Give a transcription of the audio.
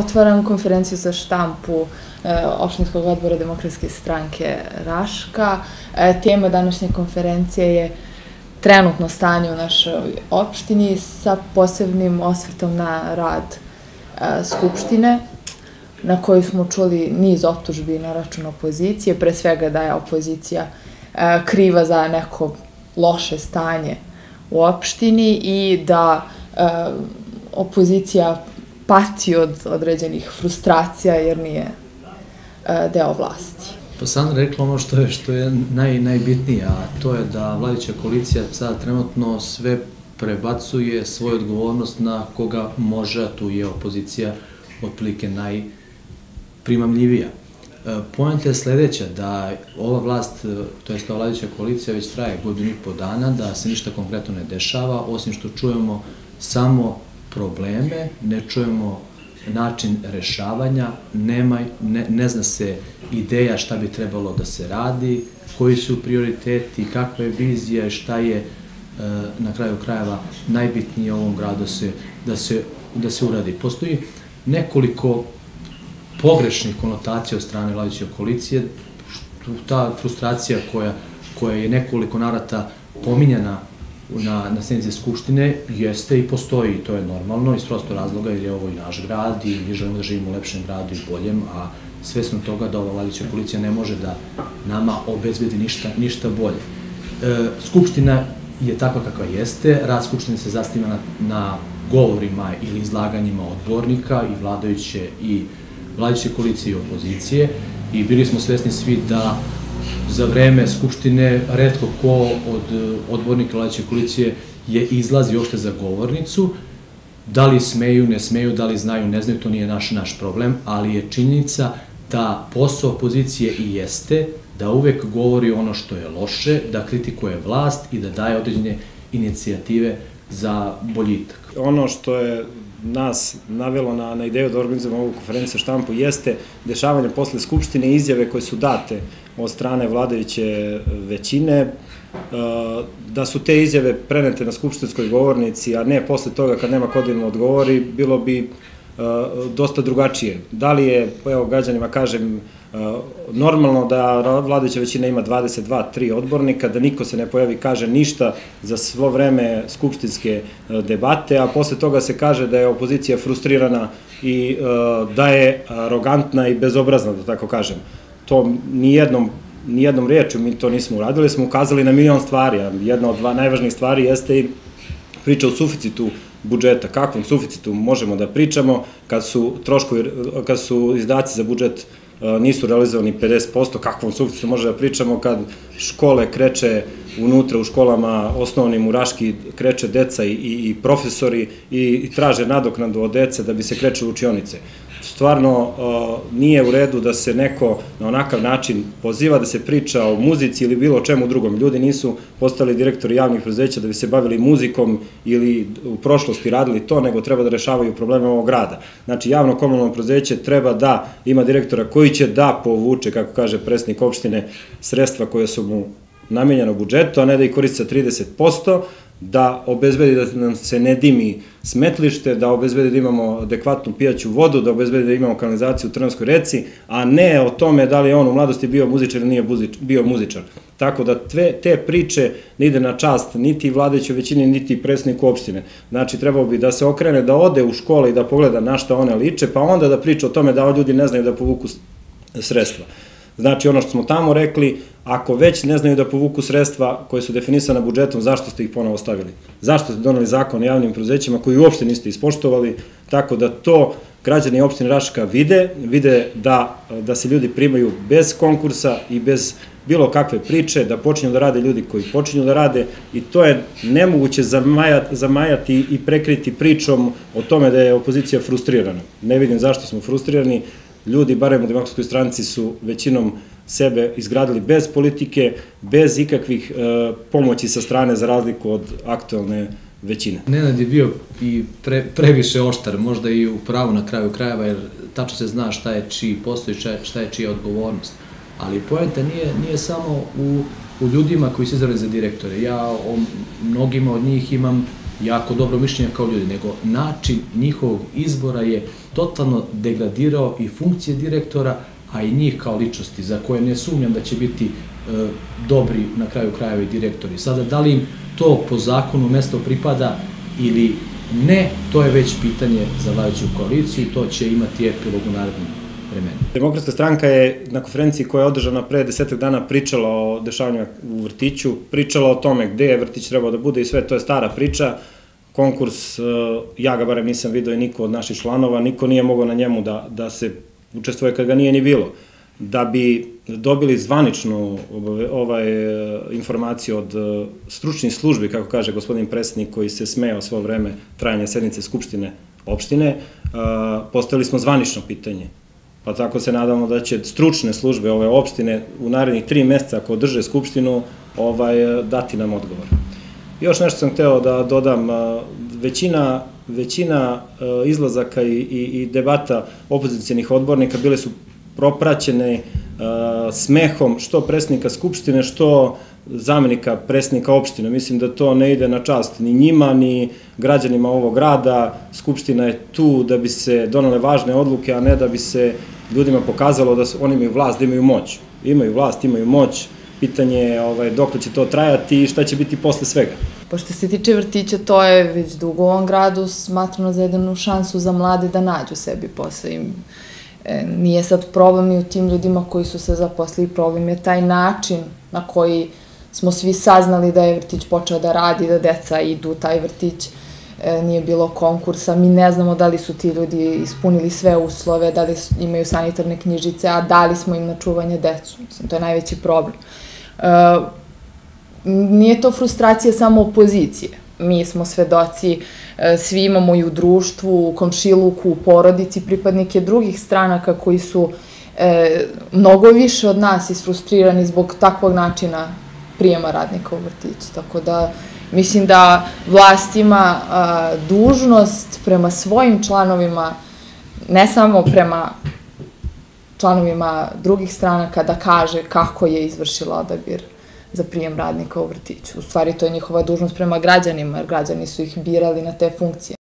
otvaram konferenciju za štampu e, opštinskog odbora Demokratske stranke Raška. E, tema današnje konferencije je trenutno stanje u našoj opštini sa posebnim osvetom na rad e, Skupštine na kojoj smo čuli niz optužbi na račun opozicije, pre svega da je opozicija e, kriva za neko loše stanje u opštini i da e, opozicija pati od određenih frustracija jer nije e, deo vlasti. Pa sam rekla ono što je, što je naj, najbitnije, a to je da vladića koalicija sad trenutno sve prebacuje svoju odgovornost na koga može, tu je opozicija otprilike najprimamljivija. E, Pojenta je sledeća, da ova vlast, e, to je ova vladića koalicija već traje godinu i po dana, da se ništa konkretno ne dešava, osim što čujemo samo probleme, ne čujemo način rešavanja, nema, ne, zna se ideja šta bi trebalo da se radi, koji su prioriteti, kakva je vizija i šta je e, na kraju krajeva najbitnije u ovom gradu se, da, se, da se uradi. Postoji nekoliko pogrešnih konotacija od strane vladiće koalicije, ta frustracija koja, koja je nekoliko narata pominjana na, na sednici Skupštine jeste i postoji, to je normalno, iz prosto razloga jer je ovo i naš grad i mi želimo da živimo u lepšem gradu i boljem, a svesno toga da ova vladića koalicija ne može da nama obezbedi ništa, ništa bolje. E, Skupština je takva kakva jeste, rad Skupštine se zastiva na, na govorima ili izlaganjima odbornika i vladajuće i vladajuće koalicije i opozicije i bili smo svesni svi da za vreme Skupštine redko ko od odbornika vladajuće koalicije je izlazi uopšte za govornicu, da li smeju, ne smeju, da li znaju, ne znaju, to nije naš, naš problem, ali je činjenica da posao opozicije i jeste da uvek govori ono što je loše, da kritikuje vlast i da daje određene inicijative za boljitak. Ono što je nas navelo na, na ideju da organizujemo ovu konferenciju štampu jeste dešavanje posle Skupštine i izjave koje su date od strane vladajuće većine, e, da su te izjave prenete na skupštinskoj govornici, a ne posle toga kad nema kod im odgovori, bilo bi e, dosta drugačije. Da li je, evo gađanima kažem, normalno da vladajuća većina ima 22-3 odbornika, da niko se ne pojavi kaže ništa za svo vreme skupštinske e, debate, a posle toga se kaže da je opozicija frustrirana i e, da je arogantna i bezobrazna, da tako kažem. To nijednom nijednom reču mi to nismo uradili, smo ukazali na milion stvari, a jedna od dva najvažnijih stvari jeste i priča o suficitu budžeta, kakvom suficitu možemo da pričamo kad su troškovi, kad su izdaci za budžet nisu realizovani 50%, kakvom suficitu može da pričamo kad škole kreće unutra u školama osnovnim u Raški kreće deca i, i profesori i, i traže nadoknadu od dece da bi se kreće u učionice. Stvarno nije u redu da se neko na onakav način poziva da se priča o muzici ili bilo čemu drugom. Ljudi nisu postali direktori javnih preduzeća da bi se bavili muzikom ili u prošlosti radili to, nego treba da rešavaju probleme ovog grada. Znači, javno komunalno preduzeće treba da ima direktora koji će da povuče, kako kaže presnik opštine, sredstva koje su mu namenjeno budžetu, a ne da ih koriste sa 30%, da obezbedi da nam se ne dimi smetlište, da obezbedi da imamo adekvatnu pijaću vodu, da obezbedi da imamo kanalizaciju u Trnavskoj reci, a ne o tome da li je on u mladosti bio muzičar ili nije bio muzičar. Tako da tve, te priče ne ide na čast niti vladećoj većini, niti presniku opštine. Znači, trebao bi da se okrene, da ode u škole i da pogleda na šta one liče, pa onda da priča o tome da ljudi ne znaju da povuku sredstva. Znači, ono što smo tamo rekli, ako već ne znaju da povuku sredstva koje su definisana budžetom, zašto ste ih ponovo stavili? Zašto ste donali zakon o javnim preduzećima koji uopšte niste ispoštovali? Tako da to građani opštine Raška vide, vide da, da se ljudi primaju bez konkursa i bez bilo kakve priče, da počinju da rade ljudi koji počinju da rade i to je nemoguće zamajati, zamajati i prekriti pričom o tome da je opozicija frustrirana. Ne vidim zašto smo frustrirani, ljudi, barem u demokratskoj stranci, su većinom sebe izgradili bez politike, bez ikakvih e, pomoći sa strane za razliku od aktualne većine. Nenad je bio i pre, previše oštar, možda i u pravu na kraju krajeva, jer tačno se zna šta je čiji postoji, šta je čija odgovornost. Ali poenta nije, nije samo u, u ljudima koji se izrali za direktore. Ja o mnogima od njih imam jako dobro mišljenje kao ljudi, nego način njihovog izbora je totalno degradirao i funkcije direktora, a i njih kao ličnosti, za koje ne sumnjam da će biti e, dobri na kraju krajeva i direktori. Sada, da li im to po zakonu mesto pripada ili ne, to je već pitanje za vladajuću koaliciju i to će imati epilog u narednom vremenu. Demokratska stranka je na konferenciji koja je održana pre desetak dana pričala o dešavanjima u vrtiću, pričala o tome gde je vrtić trebao da bude i sve, to je stara priča. Konkurs, e, ja ga barem nisam vidio i niko od naših članova, niko nije mogao na njemu da, da se učestvuje kad ga nije ni bilo. Da bi dobili zvaničnu ovaj, e, informaciju od e, stručnih službi, kako kaže gospodin predsjednik koji se smeo svo vreme trajanja sednice Skupštine opštine, postavili smo zvanično pitanje Pa tako se nadamo da će stručne službe ove opštine u narednih tri meseca ako održe skupštinu ovaj, dati nam odgovor. Još nešto sam hteo da dodam, većina, većina izlazaka i, i, i debata opozicijenih odbornika bile su propraćene smehom što presnika Skupštine, što zamenika presnika opštine. Mislim da to ne ide na čast ni njima, ni građanima ovog grada. Skupština je tu da bi se donale važne odluke, a ne da bi se ljudima pokazalo da oni imaju vlast, da imaju moć. Imaju vlast, imaju moć, pitanje je ovaj, dok će to trajati i šta će biti posle svega. Pošto se tiče vrtića, to je već dugo u ovom gradu smatrano za jednu šansu za mlade da nađu sebi posle. Im, nije sad problem i u tim ljudima koji su se zaposlili, problem je taj način na koji smo svi saznali da je vrtić počeo da radi, da deca idu u taj vrtić, e, nije bilo konkursa, mi ne znamo da li su ti ljudi ispunili sve uslove, da li imaju sanitarne knjižice, a dali smo im na čuvanje decu. Mislim, to je najveći problem. E, nije to frustracija samo opozicije. Mi smo svedoci, e, svi imamo i u društvu, u komšiluku, u porodici, pripadnike drugih stranaka koji su e, mnogo više od nas isfrustrirani zbog takvog načina prijema radnika u vrtić. Tako da mislim da vlast ima dužnost prema svojim članovima, ne samo prema članovima drugih stranaka, da kaže kako je izvršila odabir za prijem radnika u vrtiću. U stvari to je njihova dužnost prema građanima, jer građani su ih birali na te funkcije.